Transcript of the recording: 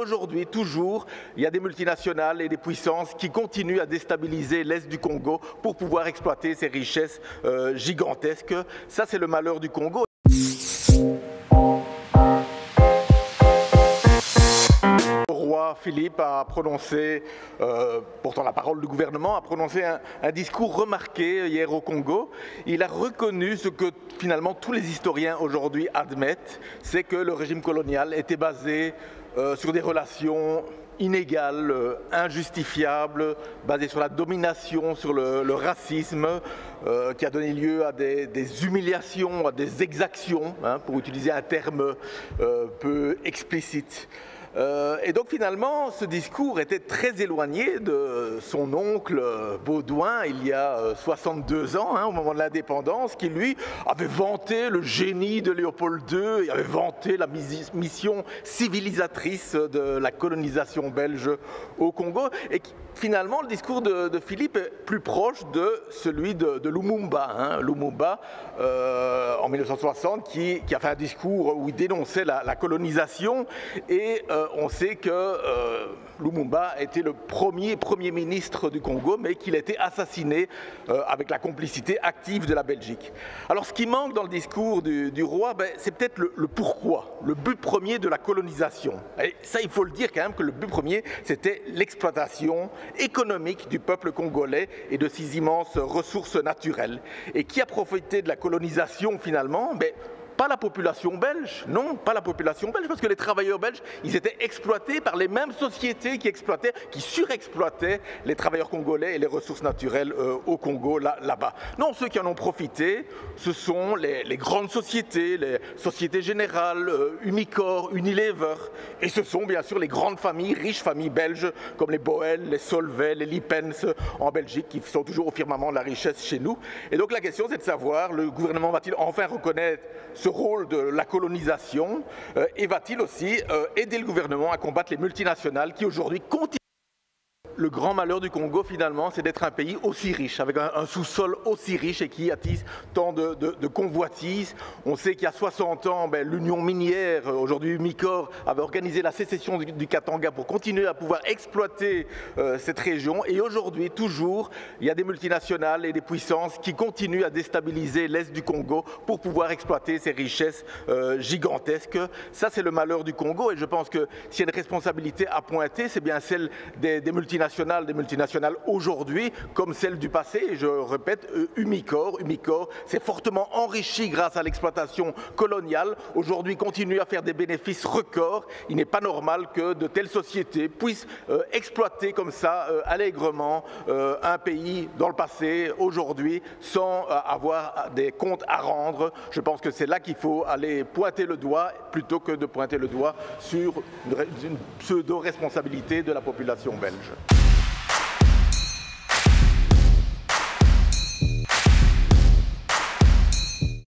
aujourd'hui, toujours, il y a des multinationales et des puissances qui continuent à déstabiliser l'Est du Congo pour pouvoir exploiter ces richesses euh, gigantesques. Ça, c'est le malheur du Congo. Philippe a prononcé, euh, pourtant la parole du gouvernement, a prononcé un, discours remarqué hier au Congo. Il a reconnu ce que finalement tous les historiens aujourd'hui admettent, c'est que le régime colonial était basé euh, sur des relations inégales, euh, injustifiables, basées sur la domination, sur le, racisme, qui a donné lieu à des, humiliations, à des exactions, hein, pour utiliser un terme peu explicite. Euh, et donc finalement, ce discours était très éloigné de son oncle Baudouin, il y a 62 euh, ans, hein, au moment de l'indépendance, qui lui avait vanté le génie de Léopold II, il avait vanté la mission civilisatrice de la colonisation belge au Congo, et finalement le discours de, Philippe est plus proche de celui de, Lumumba. Hein. Lumumba, euh, en 1960, qui, a fait un discours où il dénonçait la, colonisation et euh, on sait que euh, Lumumba était le premier Premier ministre du Congo, mais qu'il a été assassiné euh, avec la complicité active de la Belgique. Alors ce qui manque dans le discours du, roi, ben, c'est peut-être le, pourquoi, le but premier de la colonisation. Et ça, il faut le dire quand même que le but premier, c'était l'exploitation économique du peuple congolais et de ses immenses ressources naturelles. Et qui a profité de la colonisation finalement? Ben, pas la population belge, non, pas la population belge, parce que les travailleurs belges, ils étaient exploités par les mêmes sociétés qui exploitaient, qui surexploitaient les travailleurs congolais et les ressources naturelles euh, au Congo, là-bas. non, ceux qui en ont profité, ce sont les, grandes sociétés, les sociétés générales, euh, Unilever, et ce sont bien sûr les grandes familles, riches familles belges, comme les Boel, les Solvay, les Lipens en Belgique, qui sont toujours au firmament de la richesse chez nous. Et donc la question, c'est de savoir, le gouvernement va-t-il enfin reconnaître ce rôle de la colonisation euh, et va-t-il aussi euh, aider le gouvernement à combattre les multinationales qui aujourd'hui continuent le grand malheur du Congo, finalement, c'est d'être un pays aussi riche, avec un, sous-sol aussi riche et qui attise tant de, convoitises. On sait qu'il y a 60 ans, ben, l'Union minière, aujourd'hui Micor, avait organisé la sécession du, Katanga pour continuer à pouvoir exploiter euh, cette région. Et aujourd'hui, toujours, il y a des multinationales et des puissances qui continuent à déstabiliser l'Est du Congo pour pouvoir exploiter ces richesses euh, gigantesques. Ça, c'est le malheur du Congo. Et je pense que s'il y a une responsabilité à pointer, c'est bien celle des, des multinationales des multinationales aujourd'hui comme celle du passé. Et je répète, euh, Umicore s'est fortement enrichi grâce à l'exploitation coloniale. Aujourd'hui, continue à faire des bénéfices records. Il n'est pas normal que de telles sociétés puissent euh, exploiter comme ça euh, allègrement un pays dans le passé, aujourd'hui, sans avoir des comptes à rendre. Je pense que c'est là qu'il faut aller pointer le doigt plutôt que de pointer le doigt sur une pseudo-responsabilité de la population belge.